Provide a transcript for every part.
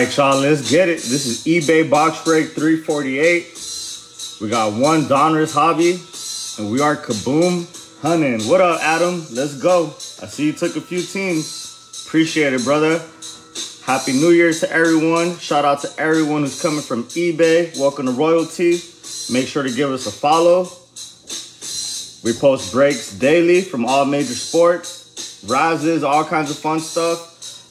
Right, y'all, let's get it. This is eBay Box Break 348. We got one Donruss Hobby, and we are Kaboom Hunting. What up, Adam? Let's go. I see you took a few teams. Appreciate it, brother. Happy New Year to everyone. Shout out to everyone who's coming from eBay. Welcome to Royalty. Make sure to give us a follow. We post breaks daily from all major sports, rises, all kinds of fun stuff.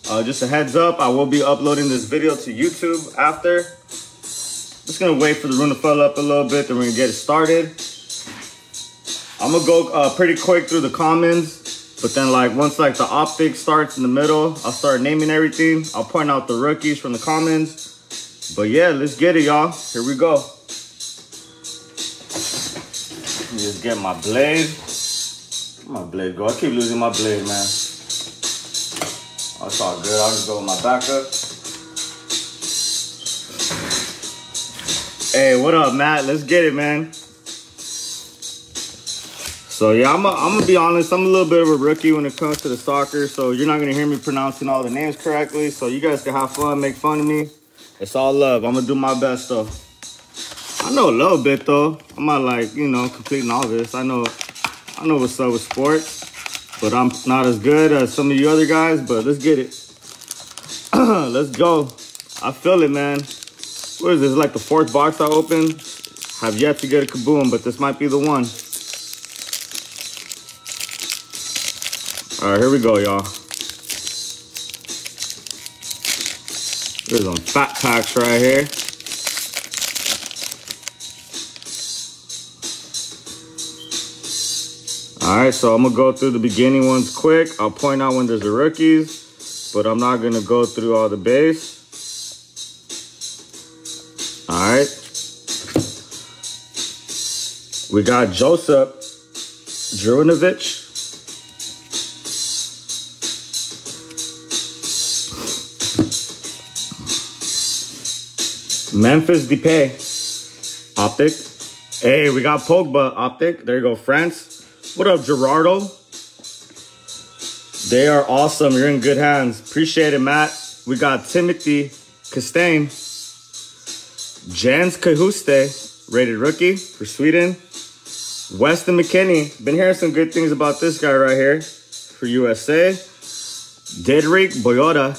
Uh, just a heads up, I will be uploading this video to YouTube after. Just gonna wait for the room to fill up a little bit, then we're gonna get it started. I'm gonna go uh, pretty quick through the comments, but then like once like the optic starts in the middle, I'll start naming everything. I'll point out the rookies from the comments. But yeah, let's get it, y'all. Here we go. Let me just get my blade. My blade go? I keep losing my blade, man. That's all good. I'll just go with my backup. Hey, what up, Matt? Let's get it, man. So yeah, I'm gonna be honest. I'm a little bit of a rookie when it comes to the soccer. So you're not gonna hear me pronouncing all the names correctly. So you guys can have fun, make fun of me. It's all love. I'm gonna do my best though. I know a little bit though. I'm not like you know complete novice. I know, I know what's up with sports but I'm not as good as some of you other guys, but let's get it. let's go. I feel it, man. What is this, like the fourth box I opened? Have yet to get a kaboom, but this might be the one. All right, here we go, y'all. There's some fat packs right here. All right, so I'm gonna go through the beginning ones quick. I'll point out when there's the rookies, but I'm not gonna go through all the base. All right. We got Joseph Juranovic. Memphis Depay, Optic. Hey, we got Pogba, Optic. There you go, France. What up, Gerardo? They are awesome. You're in good hands. Appreciate it, Matt. We got Timothy Castagne. Jens Cajuste, rated rookie for Sweden. Weston McKennie. Been hearing some good things about this guy right here for USA. Dedryck Boyata.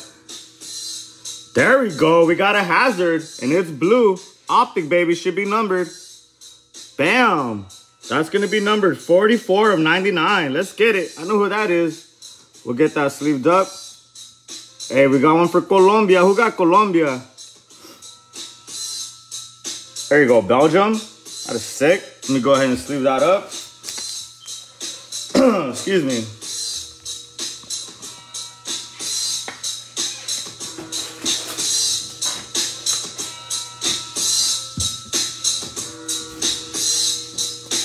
There we go. We got a Hazard, and it's blue. Optic, baby. Should be numbered. Bam. That's going to be numbered 44 of 99. Let's get it. I know who that is. We'll get that sleeved up. Hey, we got one for Colombia. Who got Colombia? There you go, Belgium. That is sick. Let me go ahead and sleeve that up. Excuse me.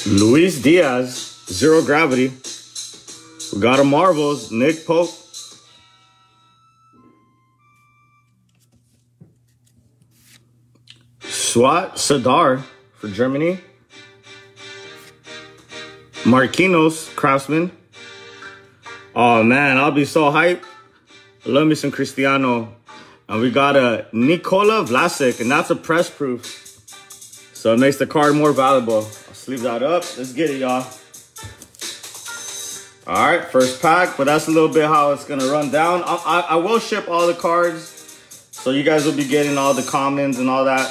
Luis Diaz, zero gravity. We got a Marvels, Nick Pope. Swat Sadar for Germany. Marquinhos, Craftsman. Oh man, I'll be so hyped. love me some Cristiano. And we got a Nikola Vlasic, and that's a press proof. So it makes the card more valuable. Sleeve that up. Let's get it, y'all. All right, first pack, but that's a little bit how it's gonna run down. I, I, I will ship all the cards, so you guys will be getting all the commons and all that.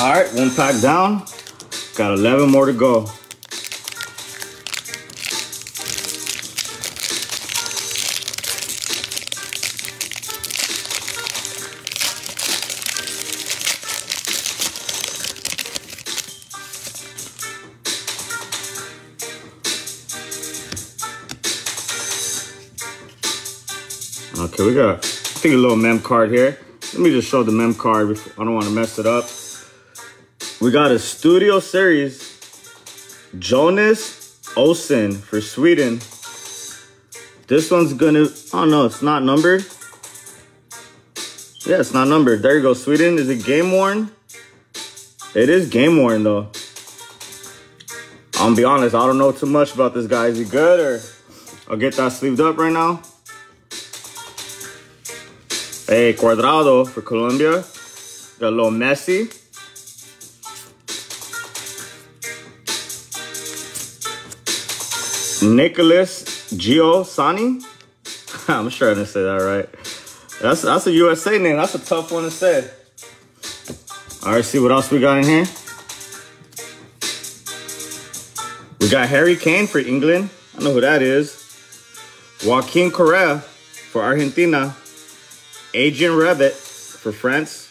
All right, one pack down. Got 11 more to go. I think a little mem card here. Let me just show the mem card. Before, I don't want to mess it up. We got a Studio Series Jonas Olsen for Sweden. This one's gonna, oh no, it's not numbered. Yeah, it's not numbered. There you go, Sweden. Is it game worn? It is game worn though. I'm gonna be honest, I don't know too much about this guy. Is he good or I'll get that sleeved up right now. Hey, Cuadrado for Colombia. Got a little Messi. Nicholas Gio Sani. I'm sure I didn't say that right. That's that's a USA name. That's a tough one to say. All right, see what else we got in here. We got Harry Kane for England. I know who that is. Joaquin Correa for Argentina. Adrien Rabiot for France.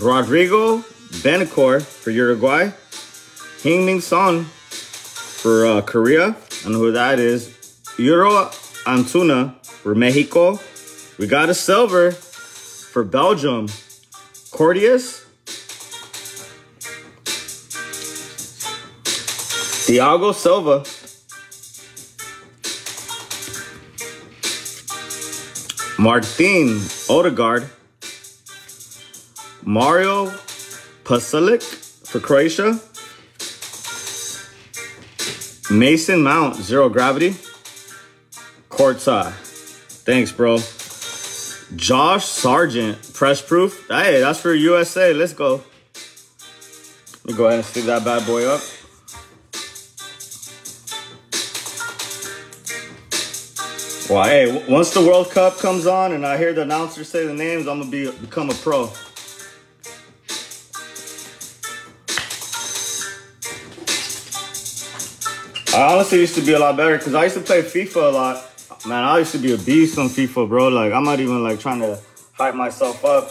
Rodrigo Bentancur for Uruguay. Heung-min Son for uh, Korea. I know who that is. Yuro Antuna for Mexico. We got a silver for Belgium. Cordius. Thiago Silva. Martin Odegaard. Mario Pasalic for Croatia. Mason Mount, zero gravity. Courtside. Thanks, bro. Josh Sargent, press proof. Hey, that's for USA. Let's go. Let me go ahead and stick that bad boy up. Well, hey, once the World Cup comes on and I hear the announcer say the names, I'm gonna be become a pro. I honestly used to be a lot better because I used to play FIFA a lot. Man, I used to be a beast on FIFA, bro. Like, I'm not even like trying to hype myself up,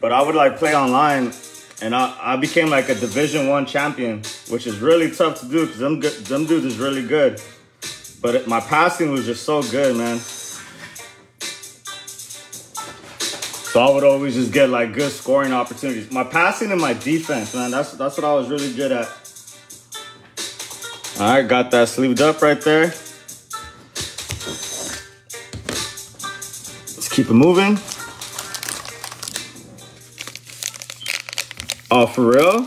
but I would like play online, and I, I became like a Division One champion, which is really tough to do because them them dudes is really good. But it, my passing was just so good, man. So I would always just get like good scoring opportunities. My passing and my defense, man, that's that's what I was really good at. All right, got that sleeved up right there. Let's keep it moving. Oh, for real?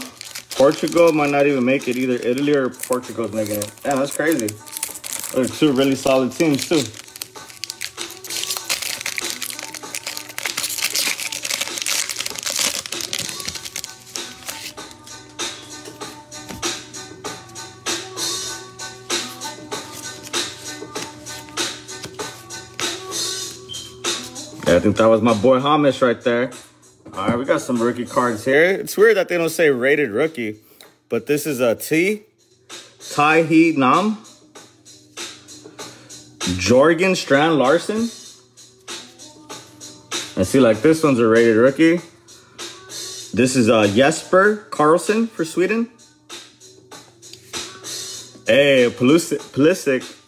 Portugal might not even make it either. Italy or Portugal's making it. Damn, that's crazy. Those are two really solid teams too. Yeah, I think that was my boy Hamish right there. All right, we got some rookie cards here. It's weird that they don't say rated rookie, but this is a T. Tai He Nam. Jorgen Strand Larsen. I see like this one's a rated rookie. This is uh, Jesper Karlsson for Sweden. Hey, Pulisic.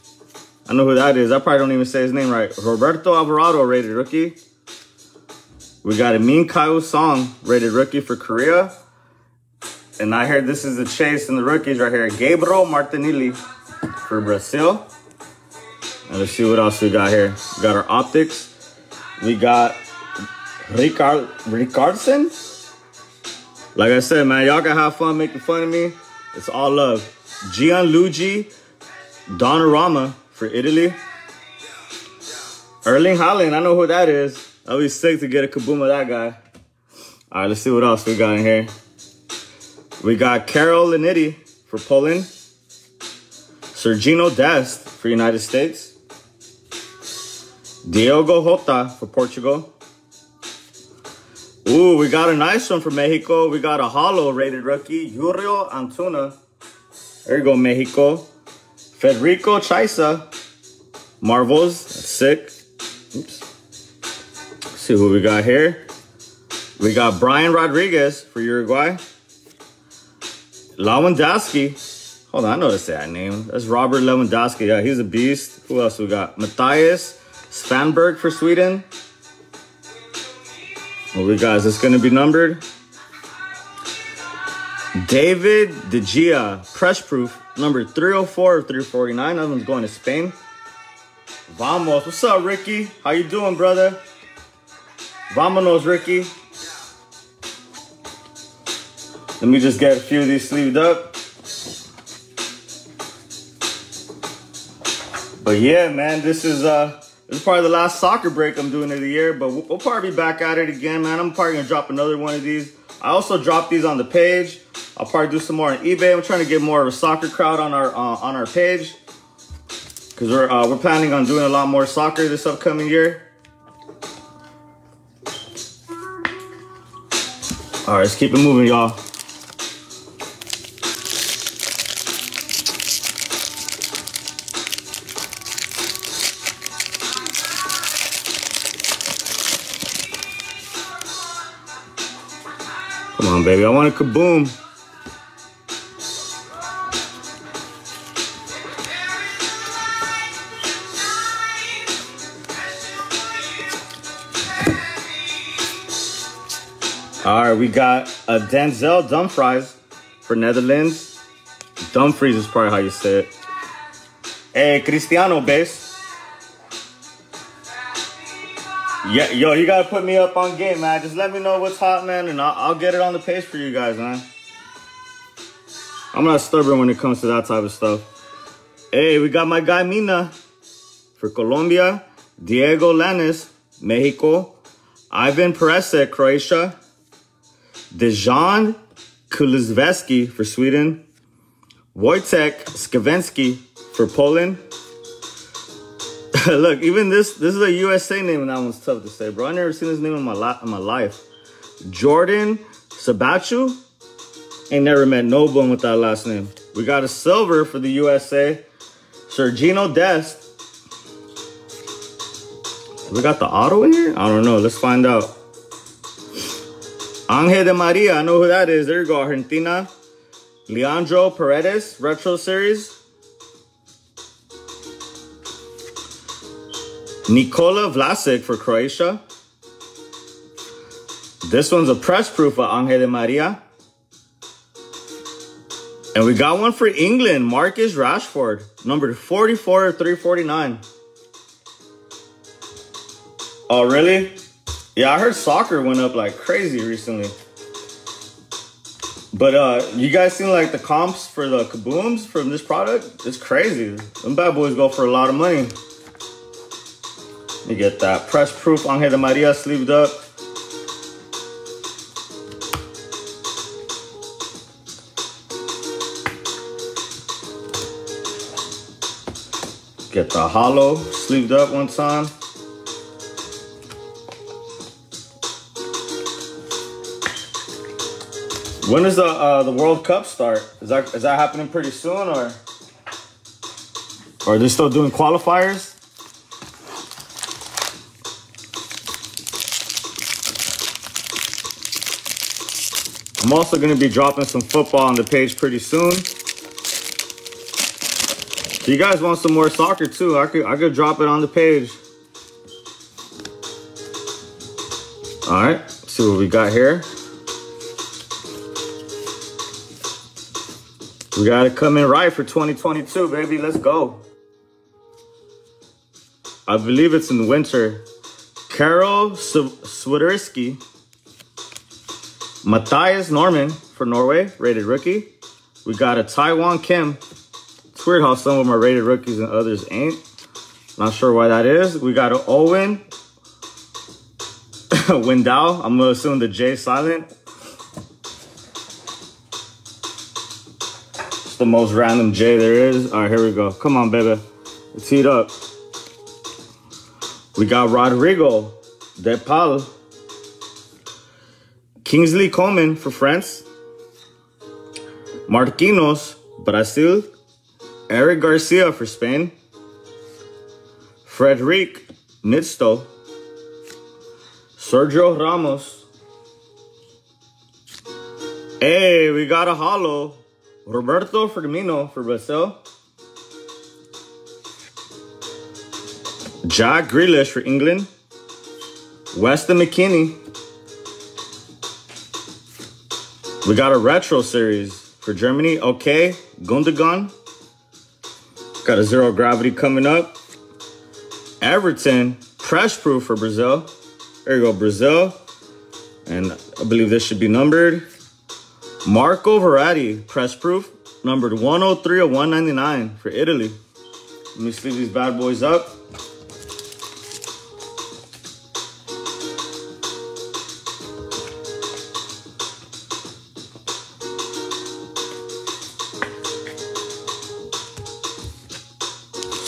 I know who that is. I probably don't even say his name right. Roberto Alvarado, rated rookie. We got a Min Kyle Song, rated rookie for Korea. And I heard this is the chase in the rookies right here. Gabriel Martinelli for Brazil. Let's see what else we got here. We got our optics. We got Ricard Ricardson. Like I said, man, y'all can have fun making fun of me. It's all love. Gianluigi Donnarumma for Italy. Erling Haaland, I know who that is. I'll be sick to get a kaboom of that guy. All right, let's see what else we got in here. We got Karol Linetty for Poland. Sergino Dest for United States. Diogo Jota for Portugal. Ooh, we got a nice one for Mexico. We got a hollow rated rookie, Yuro Antuna. There you go, Mexico. Federico Chiesa. Marvels. That's sick. Oops. Let's see who we got here. We got Brian Rodriguez for Uruguay. Lewandowski. Hold on, I know to that name. That's Robert Lewandowski. Yeah, he's a beast. Who else we got? Mattias Svanberg for Sweden. What we? Is this going to be numbered? David De Gea, press proof, number 304 or 349. That one's going to Spain. Vamos. What's up, Ricky? How you doing, brother? Vamonos, Ricky. Let me just get a few of these sleeved up. But yeah, man, this is uh this is probably the last soccer break I'm doing of the year, but we'll, we'll probably be back at it again, man. I'm probably gonna drop another one of these. I also dropped these on the page. I'll probably do some more on eBay. I'm trying to get more of a soccer crowd on our uh, on our page because we're uh, we're planning on doing a lot more soccer this upcoming year. All right, let's keep it moving, y'all. Kaboom. All right, we got a Denzel Dumfries for Netherlands. Dumfries is probably how you say it. Hey, Cristiano base. Yeah, yo, you gotta put me up on game, man. Just let me know what's hot, man, and I'll, I'll get it on the page for you guys, man. I'm not stubborn when it comes to that type of stuff. Hey, we got my guy Mina for Colombia, Diego Lainez, Mexico, Ivan Perez, Croatia, Dejan Kulusevski for Sweden, Wojtek Skavensky for Poland, Look, even this this is a USA name and that one's tough to say, bro. I never seen this name in my in my life. Jordan Siebatcheu. Ain't never met no one with that last name. We got a silver for the USA. Sergino Dest. We got the auto in here? I don't know. Let's find out. Angel Di Maria. I know who that is. There you go. Argentina. Leandro Paredes. Retro Series. Nikola Vlasic for Croatia. This one's a press proof of Angel Di Maria. And we got one for England, Marcus Rashford, number 44 349. Oh, really? Yeah, I heard soccer went up like crazy recently. But uh, you guys seen like the comps for the kabooms from this product? It's crazy. Them bad boys go for a lot of money. You get that press proof Angel Maria sleeved up. Get the hollow sleeved up one time. When does the uh, the World Cup start? Is that is that happening pretty soon or? Or are they still doing qualifiers? I'm also going to be dropping some football on the page pretty soon. If you guys want some more soccer too, I could I could drop it on the page. All right, see what we got here. We got to come in right for 2022, baby. Let's go. I believe it's in the winter. Karol Swiderski Matthias Normann for Norway, rated rookie. We got a Taiwan Kim. It's weird how some of them are rated rookies and others ain't. Not sure why that is. We got an Owen Windao. I'm gonna assume the J silent. It's the most random J there is. All right, here we go. Come on, baby. Let's heat up. We got Rodrigo De Paul Kingsley Coman for France. Marquinhos, Brazil. Eric Garcia for Spain. Frederic Nitsto. Sergio Ramos. Hey, we got a hollow. Roberto Firmino for Brazil. Jack Grealish for England. Weston McKennie We got a retro series for Germany. Ilkay, Gundogan. Got a zero gravity coming up. Everton, press proof for Brazil. There you go, Brazil. And I believe this should be numbered. Marco Verratti, press proof, numbered 103 of 199 for Italy. Let me sleeve these bad boys up.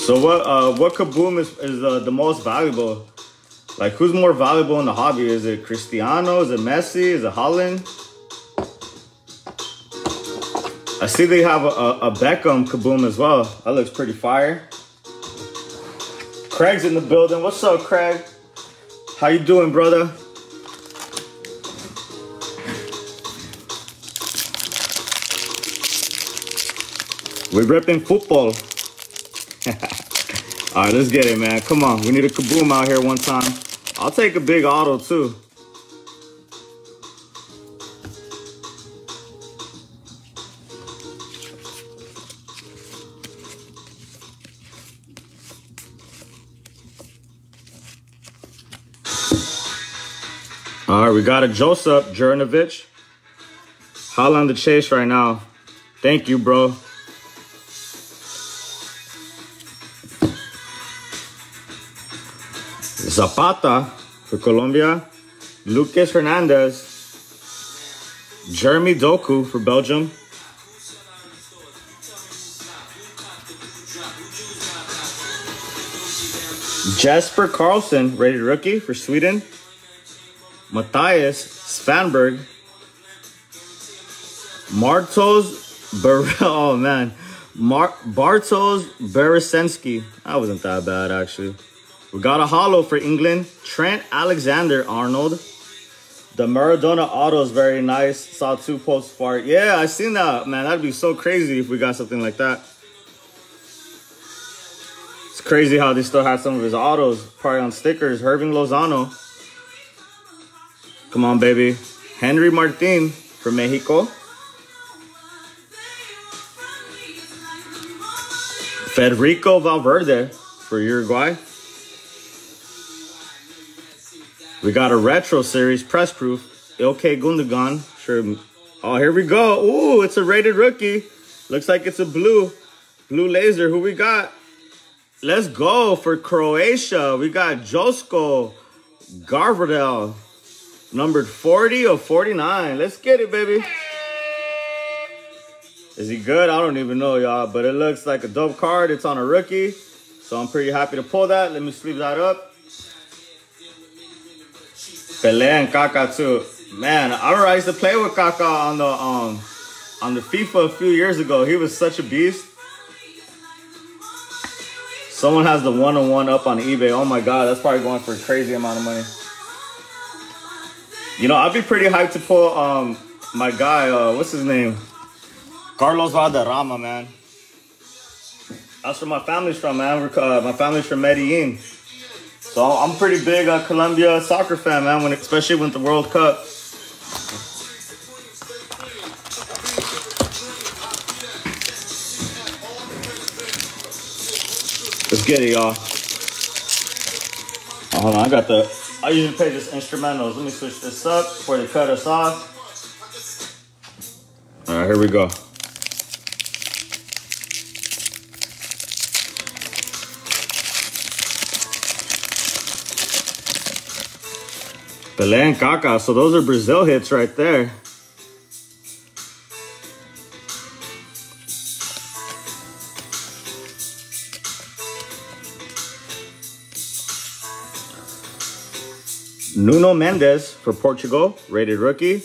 So what uh, what kaboom is, is uh, the most valuable? Like who's more valuable in the hobby? Is it Cristiano? Is it Messi? Is it Haaland? I see they have a, a, Beckham kaboom as well. That looks pretty fire. Craig's in the building. What's up, Craig? How you doing, brother? We're ripping football. All right, let's get it, man. Come on. We need a kaboom out here one time. I'll take a big auto, too. All right, we got a Joseph Juranovic. Holla on the chase right now. Thank you, bro. Zapata for Colombia. Lucas Hernandez. Jeremy Doku for Belgium. Jesper Karlsson, rated rookie for Sweden. Mattias Svanberg. Martos Bar oh man. Mar Bartosz Berezensky. That wasn't that bad actually. We got a hollow for England. Trent Alexander Arnold. The Maradona auto is very nice. Saw two posts it. Yeah, I seen that, man. That'd be so crazy if we got something like that. It's crazy how they still have some of his autos probably on stickers. Hirving Lozano. Come on, baby. Henry Martin from Mexico. Federico Valverde for Uruguay. We got a retro series press proof. Ilkay Gundogan. Sure. Oh, here we go. Ooh, it's a rated rookie. Looks like it's a blue. Blue laser. Who we got? Let's go for Croatia. We got Josko Gvardiol. Numbered 40 or 49. Let's get it, baby. Is he good? I don't even know, y'all. But it looks like a dope card. It's on a rookie. So I'm pretty happy to pull that. Let me sleeve that up. Pele and Kaká too. Man, I used to play with Kaká on the um on the FIFA a few years ago. He was such a beast. Someone has the one-on-one up on eBay. Oh my god, that's probably going for a crazy amount of money. You know, I'd be pretty hyped to pull um my guy, uh, what's his name? Carlos Valderrama, man. That's where my family's from, man. Uh, my family's from Medellin. So I'm pretty big uh, Colombia soccer fan, man. When especially with the World Cup. Let's get it, y'all. Oh, hold on, I got the. I usually play just instrumentals. Let me switch this up before they cut us off. All right, here we go. Pelé and Kaká. So those are Brazil hits right there. Nuno Mendes for Portugal, rated rookie.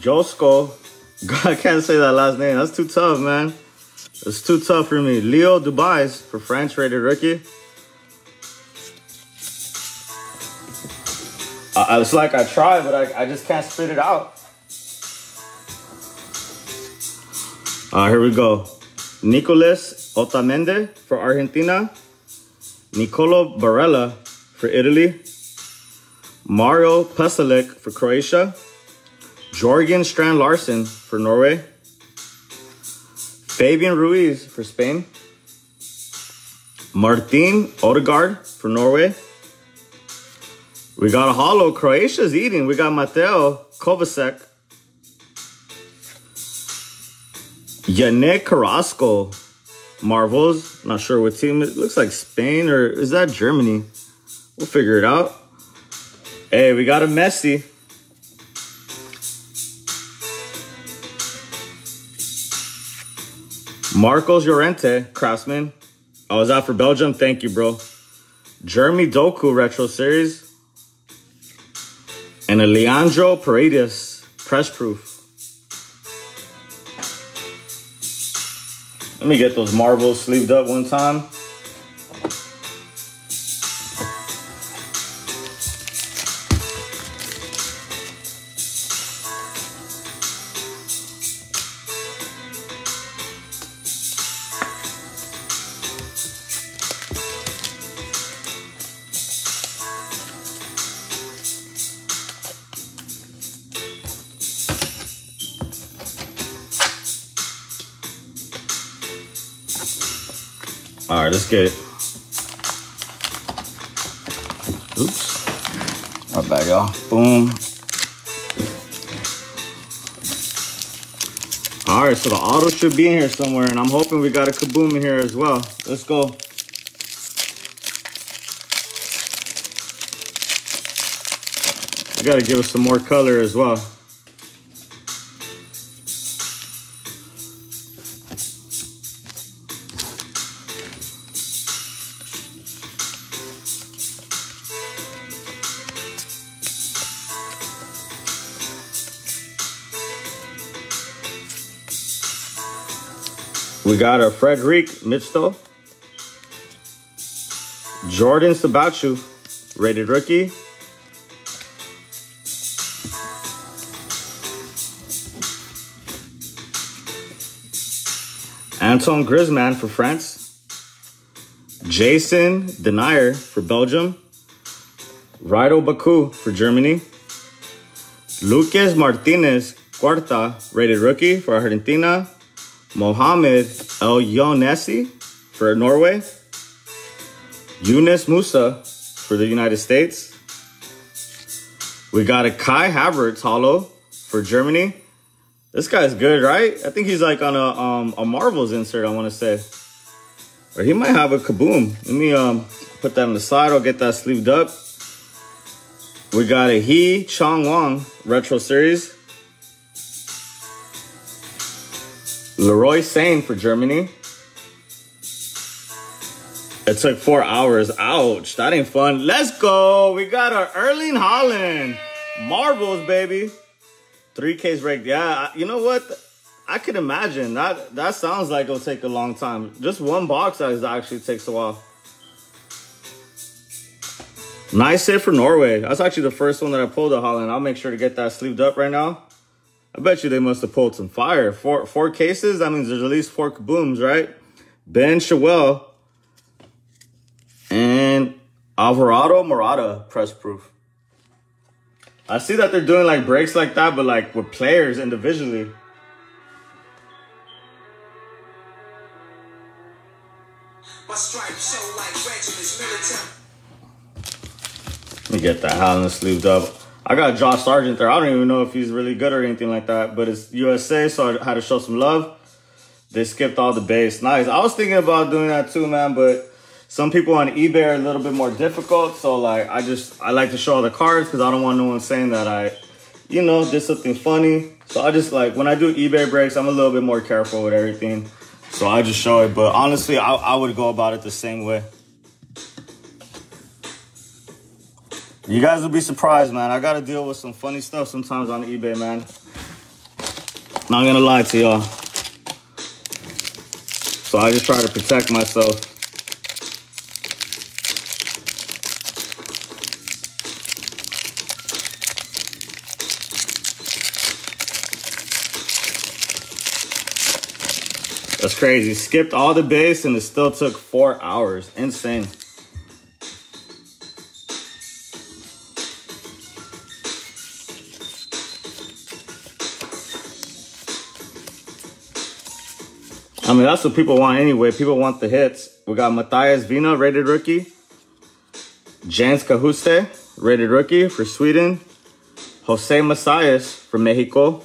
Josko, God, I can't say that last name. That's too tough, man. That's too tough for me. Leo Dubois for France, rated rookie. It's like I try, but I, I just can't spit it out. Uh, here we go. Nicolas Otamendi for Argentina. Nicolo Barella for Italy. Mario Pasalic for Croatia. Jorgen Strand Larsen for Norway. Fabian Ruiz for Spain. Martin Odegaard for Norway. We got a hollow. Croatia's eating. We got Mateo Kovacic. Yannick Carrasco. Marvels. Not sure what team it looks like Spain or is that Germany? We'll figure it out. Hey, we got a Messi. Marcos Llorente, Craftsman. Oh, is that for Belgium? Thank you, bro. Jeremy Doku Retro Series. And a Leandro Paredes Press Proof. Let me get those Marvels sleeved up one time. All right, let's get it. Oops. My bad, y'all. Boom. All right, so the auto should be in here somewhere, and I'm hoping we got a kaboom in here as well. Let's go. I gotta give us some more color as well. We got a Frederic Mitchell. Jordan Siebatcheu, rated rookie. Antoine Griezmann for France. Jason Denayer for Belgium. Rido Baku for Germany. Lucas Martinez Quarta, rated rookie for Argentina. Mohamed Elyounoussi for Norway. Yunus Musah for the United States. We got a Kai Havertz hollow for Germany. This guy's good, right? I think he's like on a um, a Marvels insert, I want to say. Or he might have a kaboom. Let me um put that on the side. I'll get that sleeved up. We got a He Chong Wong Retro Series. Leroy Sané for Germany. It took four hours. Ouch, that ain't fun. Let's go. We got our Erling Haaland. Marvels, baby. 3Ks break. Yeah, you know what? I could imagine. That that sounds like it'll take a long time. Just one box actually takes a while. Nice hit for Norway. That's actually the first one that I pulled at Haaland. I'll make sure to get that sleeved up right now. I bet you they must have pulled some fire. Four four cases, that means there's at least four kabooms, right? Ben Chilwell and Alvarado Morata press proof. I see that they're doing like breaks like that, but like with players individually. Let me get that Haaland sleeved up. I got Josh Sargent there. I don't even know if he's really good or anything like that, but it's USA, so I had to show some love. They skipped all the base. Nice. I was thinking about doing that too, man, but some people on eBay are a little bit more difficult. So like, I just, I like to show all the cards because I don't want no one saying that I, you know, did something funny. So I just like, when I do eBay breaks, I'm a little bit more careful with everything. So I just show it. But honestly, I, I would go about it the same way. You guys will be surprised, man. I got to deal with some funny stuff sometimes on eBay, man. Not gonna lie to y'all. So I just try to protect myself. That's crazy. Skipped all the base and it still took four hours. Insane. I mean, that's what people want anyway. People want the hits. We got Matthias Vina, rated rookie. Jans Cajuste, rated rookie for Sweden. Jose Macías from Mexico.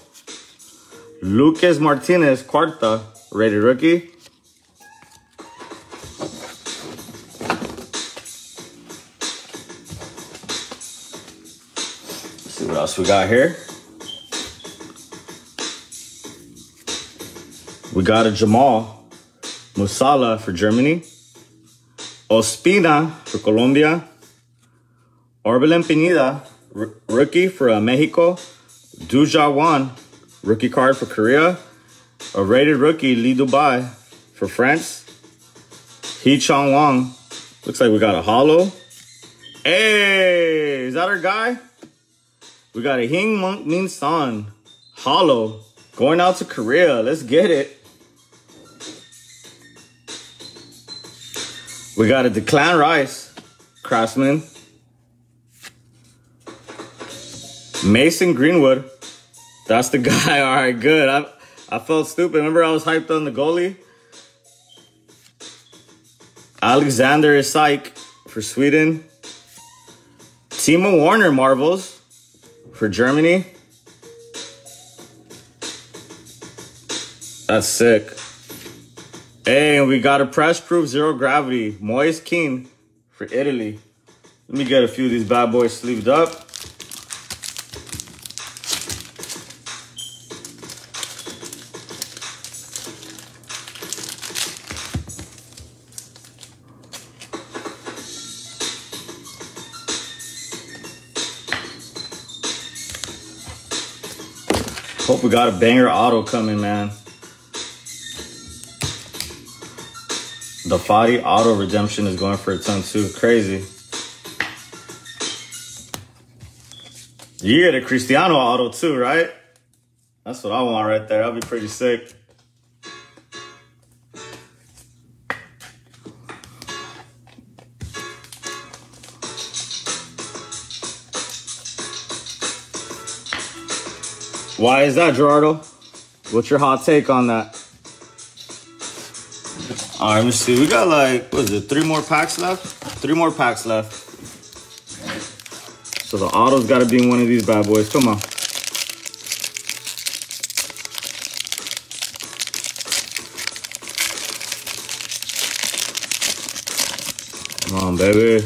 Lucas Martinez, Quarta, rated rookie. Let's see what else we got here. Got a Jamal Musiala for Germany. Ospina for Colombia. Orbelin Pineda, rookie for uh, Mexico. Duja rookie card for Korea. A rated rookie, Lee Dubai for France. Hee Chong Wong. Looks like we got a hollow. Hey, is that our guy? We got a Hing Monk Min Son. Hollow. Going out to Korea. Let's get it. We got a Declan Rice. Craftsman. Mason Greenwood. That's the guy. All right, good. I, I felt stupid. Remember I was hyped on the goalie? Alexander Isak for Sweden. Timo Werner Marvels for Germany. That's sick. Hey, and we got a press proof zero gravity. Moise Kean for Italy. Let me get a few of these bad boys sleeved up. Hope we got a banger auto coming, man. The Fati auto redemption is going for a ton too. Crazy. You get a Cristiano auto too, right? That's what I want right there. That'll be pretty sick. Why is that, Gerardo? What's your hot take on that? All right, let me see. We got like, what is it, three more packs left? Three more packs left. So the auto's got to be in one of these bad boys. Come on. Come on, baby.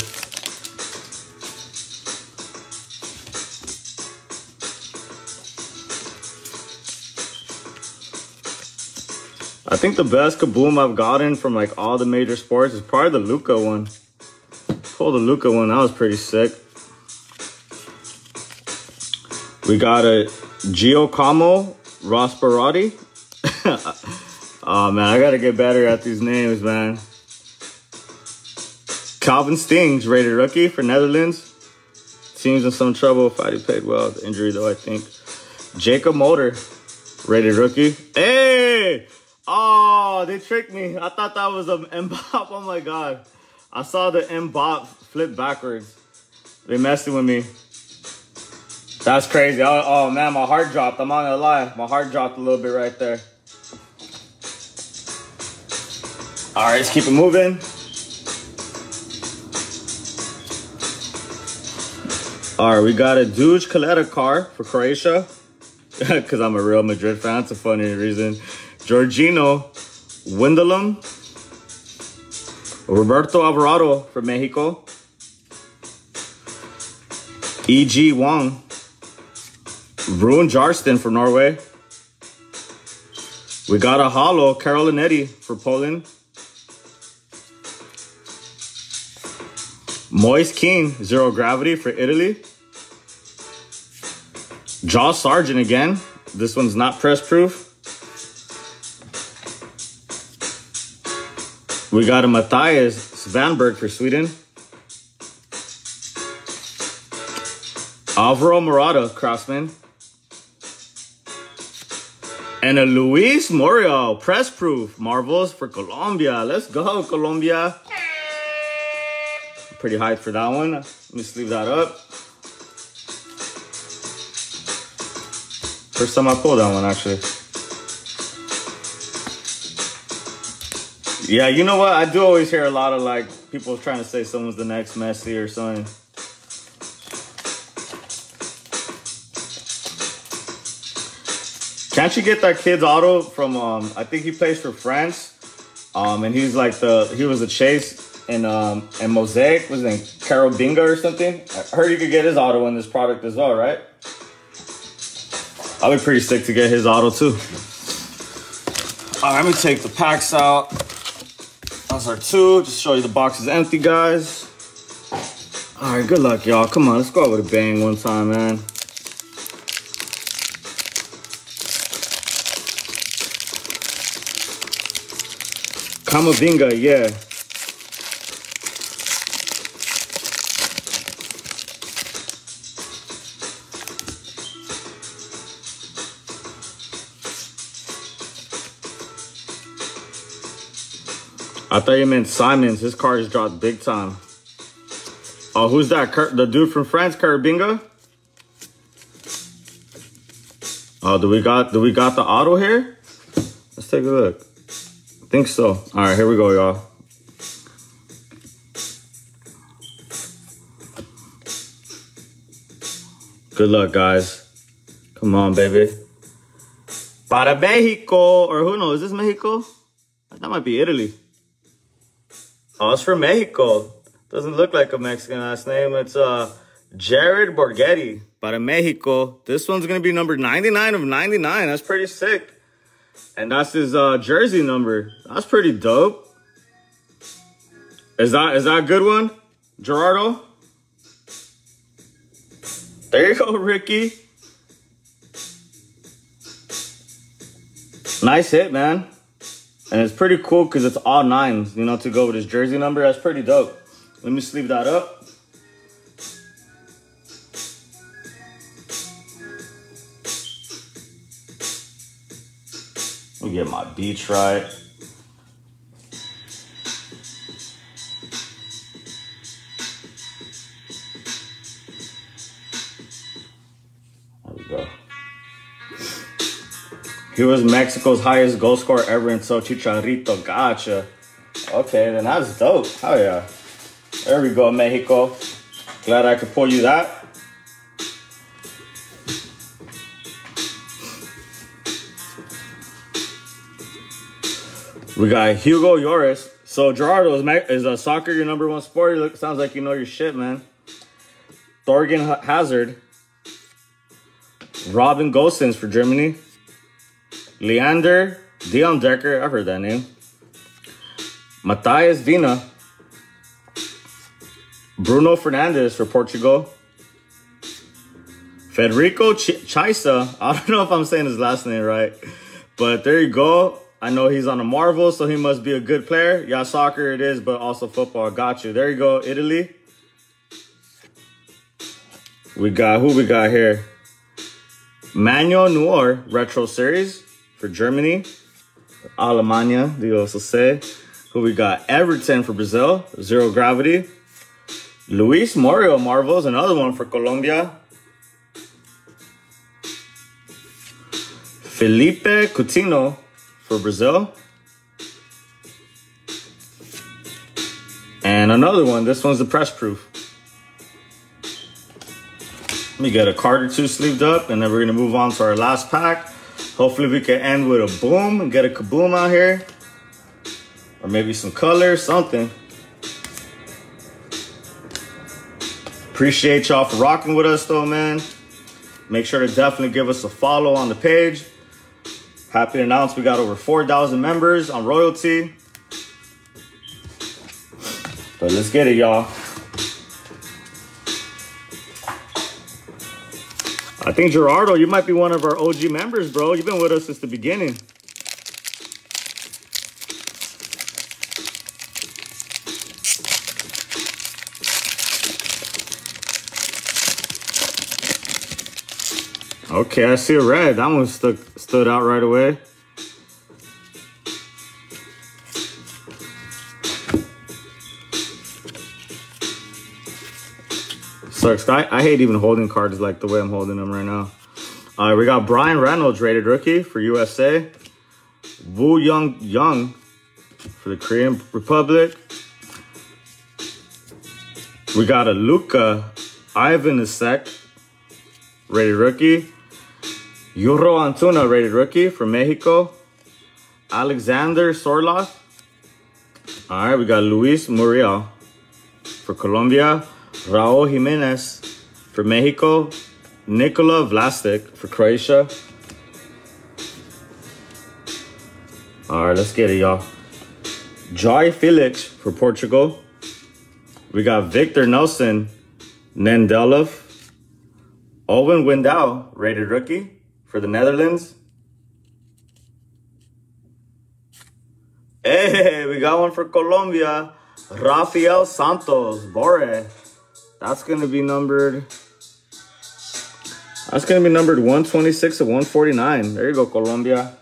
Think the best kaboom I've gotten from like all the major sports is probably the Luca one. Pull the Luca one, that was pretty sick. We got a Giacomo Raspadori. oh man, I gotta get better at these names, man. Calvin Stengs, rated rookie for Netherlands. Seems in some trouble I played well. The injury though, I think. Jacob Motor, rated rookie. Hey! Oh, they tricked me. I thought that was an M-Bop. Oh my God. I saw the M-Bop flip backwards. They messing with me. That's crazy. Oh, oh, man, my heart dropped. I'm not gonna lie. My heart dropped a little bit right there. All right, let's keep it moving. All right, we got a Duj Kaleta car for Croatia. Because I'm a Real Madrid fan. It's a funny reason. Georginio Wijnaldum, Roberto Alvarado from Mexico, E.G. Wong, Rune Jarstein from Norway. We got a hollow, Karol Linetty for Poland. Moise Kean, Zero Gravity for Italy. Jaw Sargent again. This one's not press proof. We got a Mattias Svanberg for Sweden. Alvaro Morata, Crossman. And a Luis Muriel, press proof, Marvels for Colombia. Let's go, Colombia. Pretty hyped for that one. Let me sleeve that up. First time I pulled that one, actually. Yeah, you know what? I do always hear a lot of like people trying to say someone's the next Messi or something. Can't you get that kid's auto from um I think he plays for France. Um and he's like the he was a chase and um and Mosaic was in Carol Binga or something. I heard you could get his auto in this product as well, right? I'll be pretty sick to get his auto too. All right, let me take the packs out. Are two. Just show you the box is empty, guys. All right, good luck, y'all. Come on, let's go out with a bang one time, man. Kamavinga, yeah. I thought you meant Simons. His cars dropped big time. Oh, who's that? Kurt, the dude from France, Karabinga? Oh, do we got do we got the auto here? Let's take a look. I think so. All right, here we go, y'all. Good luck, guys. Come on, baby. Para Mexico, or who knows? Is this Mexico? That might be Italy. Oh, it's from Mexico. Doesn't look like a Mexican last name. It's uh Jared Borgetti, para Mexico. This one's gonna be number 99 of 99. That's pretty sick. And that's his uh jersey number. That's pretty dope. Is that is that a good one? Gerardo? There you go, Ricky. Nice hit, man. And it's pretty cool because it's all nines, you know, to go with his jersey number. That's pretty dope. Let me sleeve that up. Let me get my beach right. He was Mexico's highest goal scorer ever until Chicharito. Gotcha. Okay, then that's dope. Oh yeah. There we go, Mexico. Glad I could pull you that. We got Hugo Lloris. So Gerardo is, is a soccer your number one sport. Look, sounds like you know your shit, man. Thorgan Hazard. Robin Gosens for Germany. Leander Dendoncker, I've heard that name. Matthias Vina. Bruno Fernandes for Portugal. Federico Ch. I don't know if I'm saying his last name right, but there you go. I know he's on a Marvel, so he must be a good player. Yeah, soccer it is, but also football. Got you. There you go, Italy. We got, who we got here? Manuel Neuer Retro Series for Germany. Alemania, you also say? Who we got? Everton for Brazil. Zero Gravity. Luis Mario Marvels, another one for Colombia. Felipe Coutinho for Brazil. And another one. This one's the press proof. Let me get a card or two sleeved up, and then we're gonna move on to our last pack. Hopefully we can end with a boom and get a kaboom out here. Or maybe some color, something. Appreciate y'all for rocking with us though, man. Make sure to definitely give us a follow on the page. Happy to announce we got over 4,000 members on Royalty. But let's get it, y'all. I think Gerardo, you might be one of our OG members, bro. You've been with us since the beginning. Okay, I see a red. That one stuck, stood out right away. Sucks. I, I hate even holding cards like the way I'm holding them right now. Right, we got Brian Reynolds, rated rookie for USA. Woo Young Young for the Korean Republic. We got a Luka Ivanusek, rated rookie. Yuro Antuna, rated rookie for Mexico. Alexander Sorloth. All right, we got Luis Muriel for Colombia, Raul Jimenez for Mexico, Nikola Vlasic for Croatia. All right, let's get it, y'all. Joy Felix for Portugal. We got Victor Nelson, Nendelov, Owen Wijndal, rated rookie for the Netherlands. Hey, we got one for Colombia. Rafael Santos, Borre. That's going to be numbered. That's going to be numbered 126 of 149. There you go, Colombia.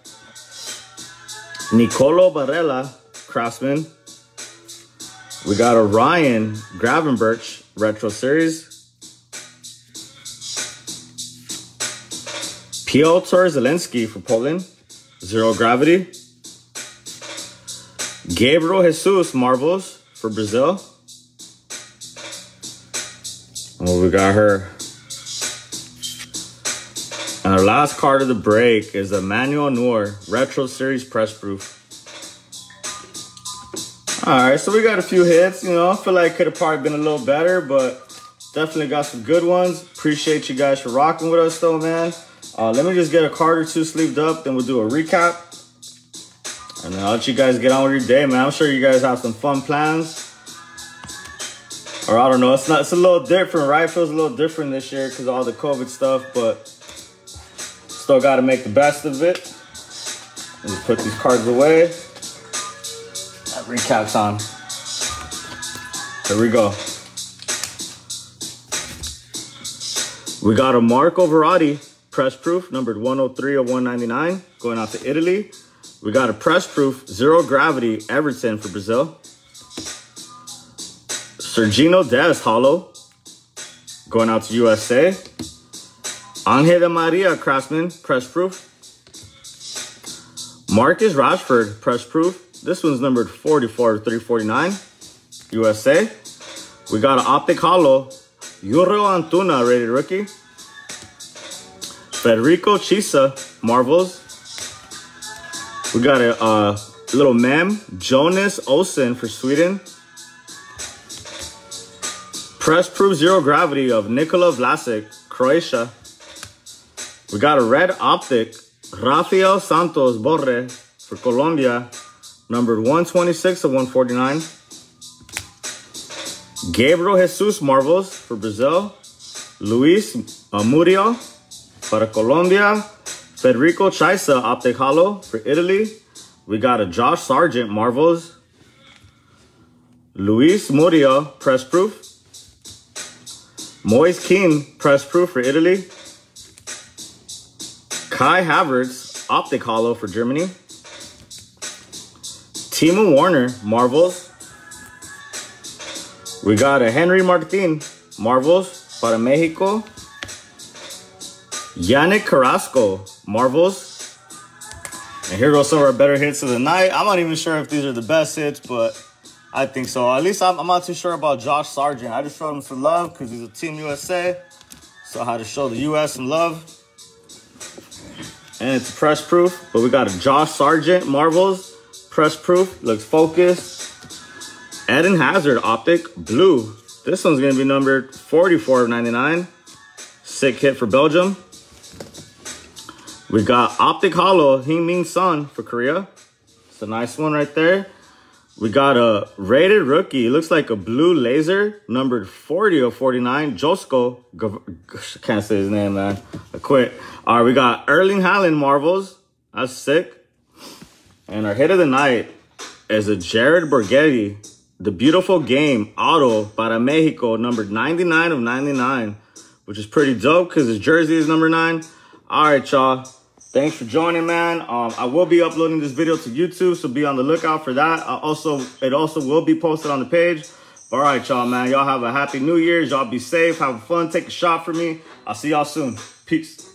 Nicolo Barella, Craftsman. We got a Ryan Gravenberch Retro Series. Piotr Zielinski for Poland. Zero Gravity. Gabriel Jesus Marvels for Brazil. Oh, we got her. And our last card of the break is a Manuel Neuer Retro Series Press Proof. Alright, so we got a few hits. You know, I feel like could have probably been a little better, but definitely got some good ones. Appreciate you guys for rocking with us though, man. Uh, let me just get a card or two sleeved up, then we'll do a recap. And then I'll let you guys get on with your day, man. I'm sure you guys have some fun plans. Or I don't know, it's not it's a little different, right? Feels a little different this year because all the COVID stuff, but still gotta make the best of it. Let me put these cards away. That recap's on. Here we go. We got a Marco Verratti press proof, numbered 103 of 199, going out to Italy. We got a press proof, zero gravity, Everton for Brazil. Sergino Dest Hollow, going out to USA. Angel Di Maria Craftsman, press proof. Marcus Rashford, press proof. This one's numbered 44 349, USA. We got an Optic Hollow, Yuro Antuna, rated rookie. Federico Chiesa, Marvels. We got a uh, little mem, Jonas Olsen for Sweden. Press Proof Zero Gravity of Nikola Vlasic, Croatia. We got a red optic, Rafael Santos Borre for Colombia, numbered 126 of 149. Gabriel Jesus Marvels for Brazil. Luis Murillo para Colombia. Federico Chiesa Optic Hollow for Italy. We got a Josh Sargent Marvels. Luis Murillo Press Proof. Moise Kean Press Proof for Italy. Kai Havertz Optic Hollow for Germany. Timo Werner, Marvels. We got a Henry Martin Marvels para Mexico. Yannick Carrasco Marvels. And here goes some of our better hits of the night. I'm not even sure if these are the best hits, but I think so. At least I'm, I'm not too sure about Josh Sargent. I just showed him some love because he's a Team USA. So I had to show the US some love. And it's press proof. But we got a Josh Sargent Marvels. Press proof. Looks focused. Eden Hazard Optic Blue. This one's going to be numbered 44 of 99. Sick hit for Belgium. We got Optic Hollow Heung-min Son for Korea. It's a nice one right there. We got a rated rookie. It looks like a blue laser, numbered 40 of 49. Josko. Can't say his name, man. I quit. All right, we got Erling Haaland Marvels. That's sick. And our hit of the night is a Jared Borgetti. The Beautiful Game Auto para Mexico, numbered 99 of 99, which is pretty dope because his jersey is number 9. All right, y'all. Thanks for joining, man. Um, I will be uploading this video to YouTube, so be on the lookout for that. Uh, also, it also will be posted on the page. All right, y'all, man. Y'all have a happy New Year's. Y'all be safe. Have fun. Take a shot for me. I'll see y'all soon. Peace.